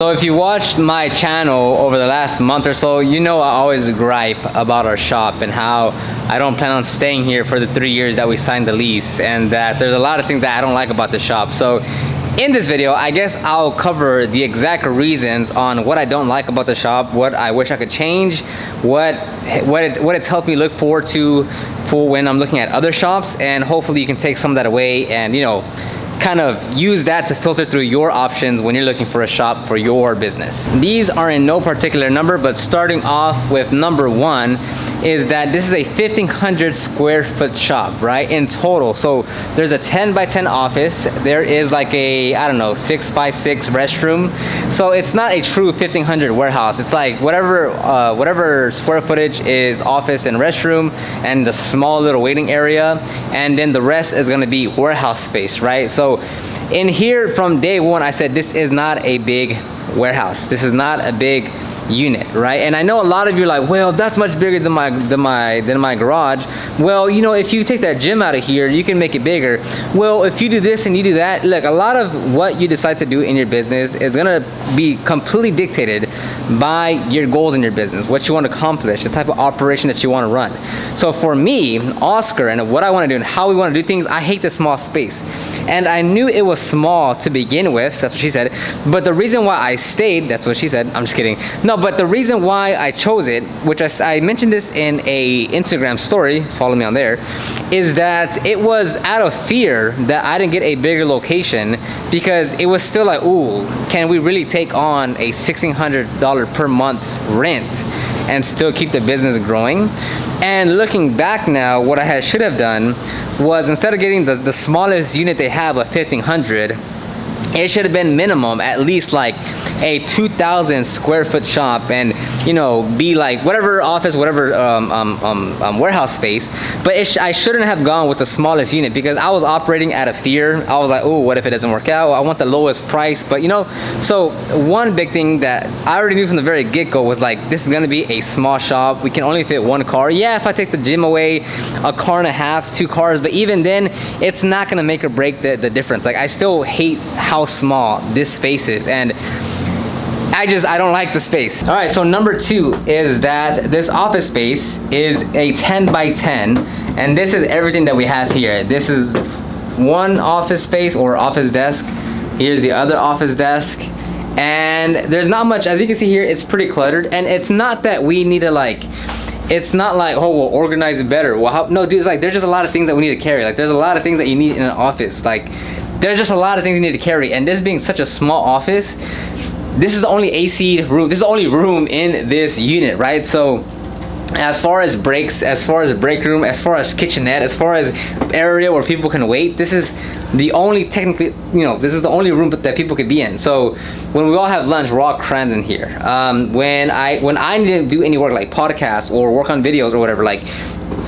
So if you watched my channel over the last month or so, you know I always gripe about our shop and how I don't plan on staying here for the three years that we signed the lease and that there's a lot of things that I don't like about the shop. So in this video, I guess I'll cover the exact reasons on what I don't like about the shop, what I wish I could change, what what, it, what it's helped me look forward to for when I'm looking at other shops, and hopefully you can take some of that away and, you know, kind of use that to filter through your options when you're looking for a shop for your business. These are in no particular number, but starting off with number one is that this is a 1500 square foot shop, right? In total. So there's a 10 by 10 office. There is like a, I don't know, six by six restroom. So it's not a true 1500 warehouse. It's like whatever, uh, whatever square footage is office and restroom and the small little waiting area. And then the rest is gonna be warehouse space, right? So in here from day one, I said this is not a big warehouse. This is not a big unit, right? And I know a lot of you are like, well, that's much bigger than my than my than my garage. Well, you know, if you take that gym out of here, you can make it bigger. Well, if you do this and you do that, look, a lot of what you decide to do in your business is gonna be completely dictated by your goals in your business, what you want to accomplish, the type of operation that you want to run. So for me, Oscar, and what I want to do and how we want to do things, I hate the small space. And I knew it was small to begin with, that's what she said. But the reason why I stayed, that's what she said, I'm just kidding. No, but the reason why I chose it, which I, I mentioned this in a Instagram story, follow me on there, is that it was out of fear that I didn't get a bigger location because it was still like, ooh, can we really take on a $1,600 per month rent and still keep the business growing? And looking back now, what I had, should have done was instead of getting the, the smallest unit they have, a 1500, it should have been minimum at least like a 2000 square foot shop and you know be like whatever office whatever um, um, um, um warehouse space. But sh I shouldn't have gone with the smallest unit because I was operating out of fear. I was like oh what if it doesn't work out? I want the lowest price. But you know so one big thing that I already knew from the very get-go was like this is gonna be a small shop. We can only fit one car. Yeah if I take the gym away a car and a half two cars. But even then it's not gonna make or break the, the difference. Like I still hate how small this space is. And I just, I don't like the space. All right, so number two is that this office space is a 10 by 10, and this is everything that we have here. This is one office space or office desk. Here's the other office desk. And there's not much, as you can see here, it's pretty cluttered. And it's not that we need to like, it's not like, oh, we'll organize it better. Well, how, no, dude, it's like, there's just a lot of things that we need to carry. Like, there's a lot of things that you need in an office. Like, there's just a lot of things you need to carry. And this being such a small office, this is the only AC room, this is the only room in this unit, right? So as far as breaks, as far as break room, as far as kitchenette, as far as area where people can wait, this is the only technically, you know, this is the only room that people could be in. So when we all have lunch, we're all crammed in here. Um, when I when I need to do any work like podcasts or work on videos or whatever, like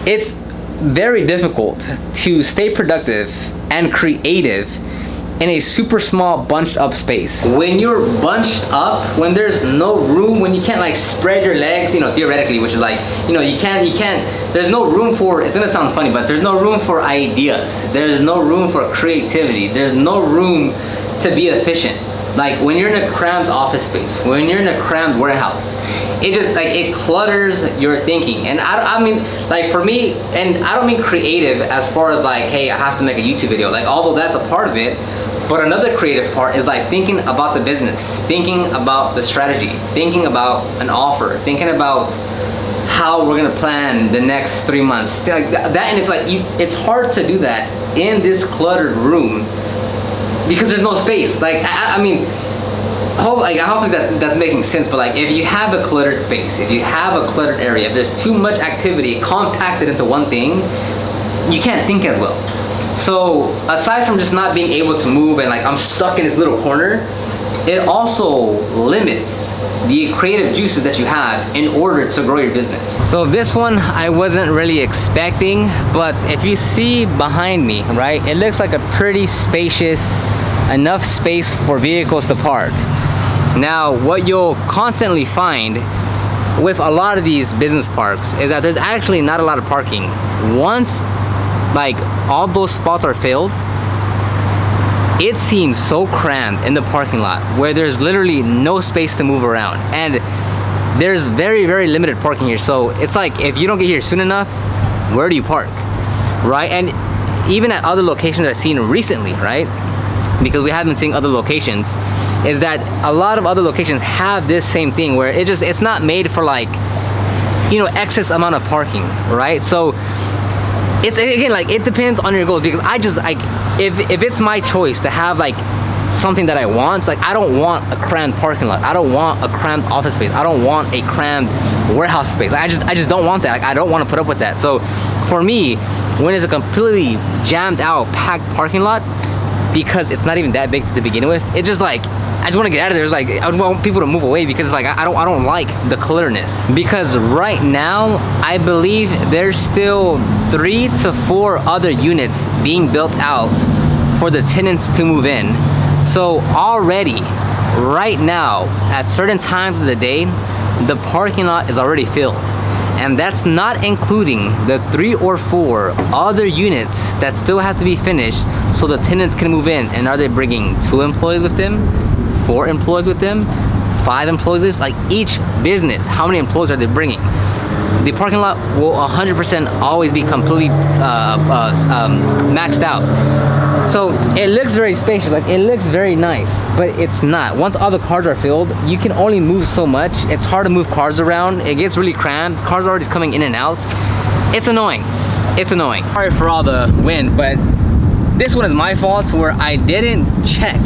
it's very difficult to stay productive and creative in a super small bunched up space. When you're bunched up, when there's no room, when you can't like spread your legs, you know, theoretically, which is like, you know, you can't, you can't, there's no room for, it's gonna sound funny, but there's no room for ideas. There's no room for creativity. There's no room to be efficient. Like when you're in a cramped office space, when you're in a cramped warehouse, it just like it clutters your thinking. And I, I mean, like for me, and I don't mean creative as far as like, hey, I have to make a YouTube video. Like although that's a part of it, but another creative part is like thinking about the business, thinking about the strategy, thinking about an offer, thinking about how we're gonna plan the next three months. Like that, and it's like you, it's hard to do that in this cluttered room because there's no space. Like I, I mean, I hope, like, I hope that that's making sense. But like, if you have a cluttered space, if you have a cluttered area, if there's too much activity compacted into one thing, you can't think as well. So aside from just not being able to move and like I'm stuck in this little corner, it also limits the creative juices that you have in order to grow your business. So this one I wasn't really expecting, but if you see behind me, right, it looks like a pretty spacious, enough space for vehicles to park. Now, what you'll constantly find with a lot of these business parks is that there's actually not a lot of parking. Once like all those spots are filled it seems so cramped in the parking lot where there's literally no space to move around. And there's very, very limited parking here. So it's like, if you don't get here soon enough, where do you park? Right? And even at other locations I've seen recently, right? Because we haven't seen other locations, is that a lot of other locations have this same thing where it just, it's not made for like, you know, excess amount of parking, right? So it's again like it depends on your goals because I just like if if it's my choice to have like something that I want, like I don't want a crammed parking lot. I don't want a crammed office space. I don't want a crammed warehouse space. I just I just don't want that. Like, I don't want to put up with that. So for me, when it's a completely jammed out, packed parking lot, because it's not even that big to begin with, it's just like I just want to get out of there. It's like I want people to move away because it's like I don't I don't like the clearness. Because right now I believe there's still three to four other units being built out for the tenants to move in. So already, right now, at certain times of the day, the parking lot is already filled. And that's not including the three or four other units that still have to be finished so the tenants can move in. And are they bringing two employees with them? four employees with them, five employees, like each business, how many employees are they bringing? The parking lot will 100% always be completely uh, uh, um, maxed out. So it looks very spacious, like it looks very nice, but it's not. Once all the cars are filled, you can only move so much. It's hard to move cars around. It gets really cramped. Cars are already coming in and out. It's annoying. It's annoying. Sorry for all the wind, but this one is my fault where I didn't check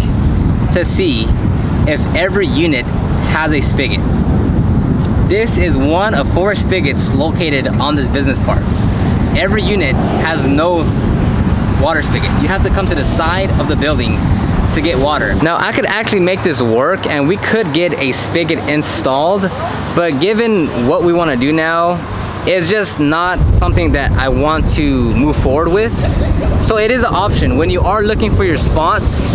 to see if every unit has a spigot. This is one of four spigots located on this business park. Every unit has no water spigot. You have to come to the side of the building to get water. Now I could actually make this work and we could get a spigot installed, but given what we want to do now, it's just not something that I want to move forward with. So it is an option. When you are looking for your spots,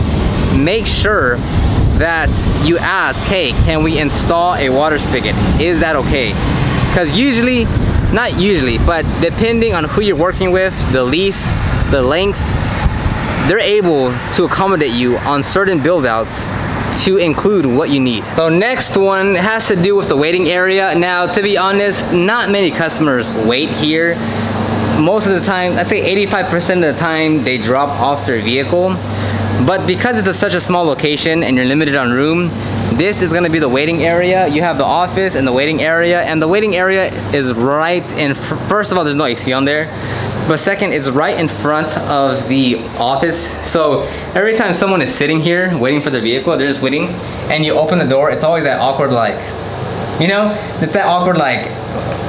make sure that you ask, hey, can we install a water spigot? Is that okay? Because usually, not usually, but depending on who you're working with, the lease, the length, they're able to accommodate you on certain build outs to include what you need. So next one has to do with the waiting area. Now, to be honest, not many customers wait here. Most of the time, let's say 85% of the time, they drop off their vehicle. But because it's a, such a small location and you're limited on room, this is gonna be the waiting area. You have the office and the waiting area, and the waiting area is right in, first of all, there's no AC on there. But second, it's right in front of the office. So every time someone is sitting here waiting for their vehicle, they're just waiting, and you open the door, it's always that awkward like, you know, it's that awkward like,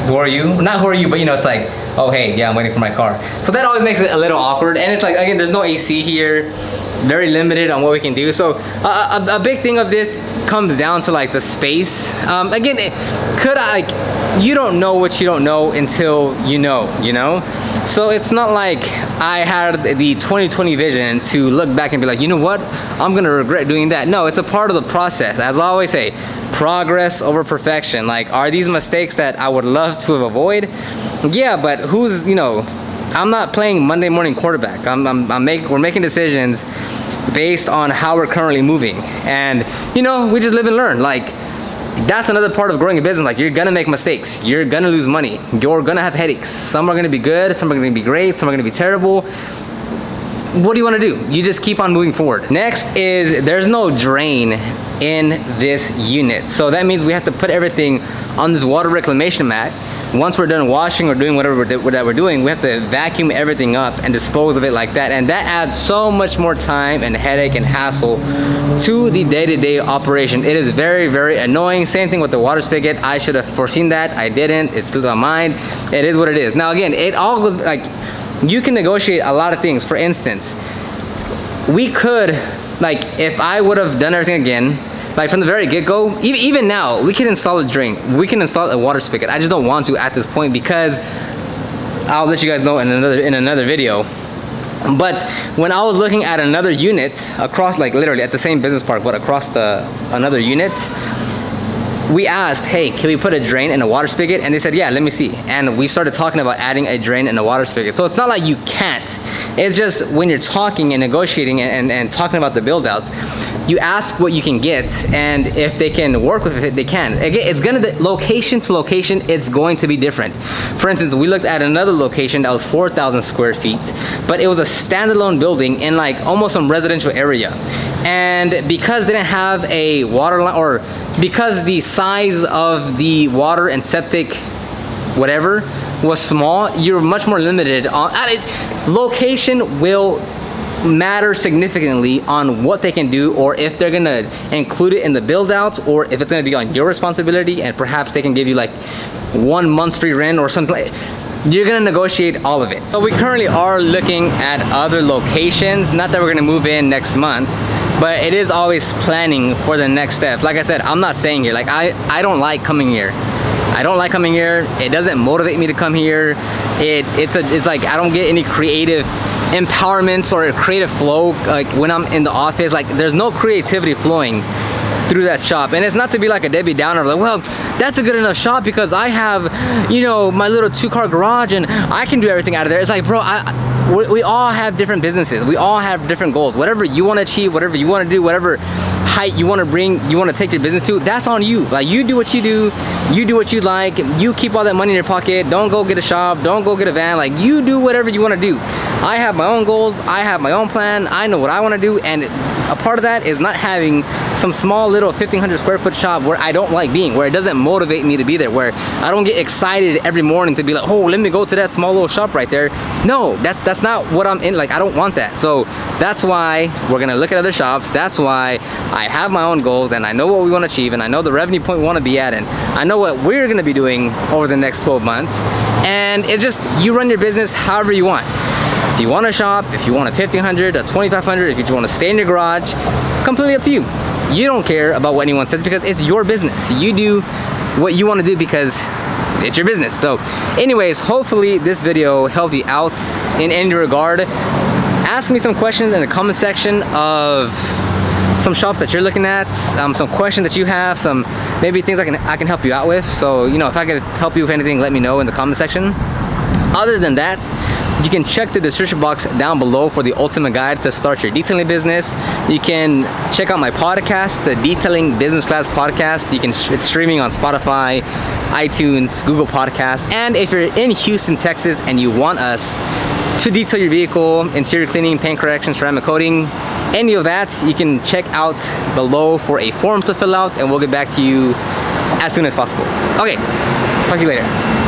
who are you? Not who are you, but you know, it's like, oh hey, yeah, I'm waiting for my car. So that always makes it a little awkward. And it's like, again, there's no AC here very limited on what we can do. So uh, a, a, big thing of this comes down to like the space. Um, again, it, could I, like, you don't know what you don't know until you know, you know? So it's not like I had the 2020 vision to look back and be like, you know what? I'm gonna regret doing that. No, it's a part of the process. As I always say, progress over perfection. Like, are these mistakes that I would love to avoid? Yeah, but who's, you know, I'm not playing Monday morning quarterback. I'm, I'm, I'm make, we're making decisions based on how we're currently moving. And you know, we just live and learn. Like that's another part of growing a business. Like you're gonna make mistakes. You're gonna lose money. You're gonna have headaches. Some are gonna be good, some are gonna be great, some are gonna be terrible. What do you wanna do? You just keep on moving forward. Next is there's no drain in this unit. So that means we have to put everything on this water reclamation mat once we're done washing or doing whatever that we're doing, we have to vacuum everything up and dispose of it like that. And that adds so much more time and headache and hassle to the day-to-day -day operation. It is very, very annoying. Same thing with the water spigot. I should have foreseen that. I didn't. It slipped my mind. It is what it is. Now again, it all goes like, you can negotiate a lot of things. For instance, we could, like if I would have done everything again, like from the very get-go, even, even now, we can install a drain. We can install a water spigot. I just don't want to at this point because I'll let you guys know in another in another video. But when I was looking at another unit across, like literally at the same business park, but across the another unit, we asked, hey, can we put a drain in a water spigot? And they said, yeah, let me see. And we started talking about adding a drain in a water spigot. So it's not like you can't. It's just when you're talking and negotiating and, and, and talking about the build out, you ask what you can get and if they can work with it, they can. Again, it's gonna, the location to location, it's going to be different. For instance, we looked at another location that was 4,000 square feet, but it was a standalone building in like almost some residential area. And because they didn't have a water line, or because the size of the water and septic whatever was small, you're much more limited on, location will matter significantly on what they can do or if they're gonna include it in the build outs or if it's gonna be on your responsibility and perhaps they can give you like one month's free rent or something you're gonna negotiate all of it. So we currently are looking at other locations, not that we're gonna move in next month, but it is always planning for the next step. Like I said, I'm not staying here. Like I, I don't like coming here. I don't like coming here. It doesn't motivate me to come here. It, it's, a, it's like I don't get any creative empowerments or creative flow like when I'm in the office like there's no creativity flowing through that shop and it's not to be like a Debbie Downer like well that's a good enough shop because I have you know my little two car garage and I can do everything out of there it's like bro I we, all have different businesses. We all have different goals. Whatever you want to achieve whatever you want to do whatever height you want to bring you want to take your business to that's on you. Like you do what you do you do what you like you keep all that money in your pocket don't go get a shop don't go get a van like you do whatever you want to do. I have my own goals, I have my own plan, I know what I want to do, and a part of that is not having some small little 1500 square foot shop where I don't like being, where it doesn't motivate me to be there, where I don't get excited every morning to be like, oh, let me go to that small little shop right there. No, that's that's not what I'm in, like I don't want that. So that's why we're gonna look at other shops, that's why I have my own goals and I know what we want to achieve and I know the revenue point we want to be at and I know what we're gonna be doing over the next 12 months. And it's just, you run your business however you want. If you want to shop, if you want a 1500, a 2500, if you just want to stay in your garage, completely up to you. You don't care about what anyone says because it's your business. You do what you want to do because it's your business. So anyways, hopefully this video helped you out in any regard. Ask me some questions in the comment section of some shops that you're looking at, um, some questions that you have, some maybe things I can I can help you out with. So you know, if I can help you with anything, let me know in the comment section. Other than that, you can check the description box down below for the ultimate guide to start your detailing business. You can check out my podcast, the Detailing Business Class Podcast. You can it's streaming on Spotify, iTunes, Google Podcasts. And if you're in Houston, Texas and you want us to detail your vehicle, interior cleaning, paint correction, ceramic coating, any of that, you can check out below for a form to fill out and we'll get back to you as soon as possible. Okay, talk to you later.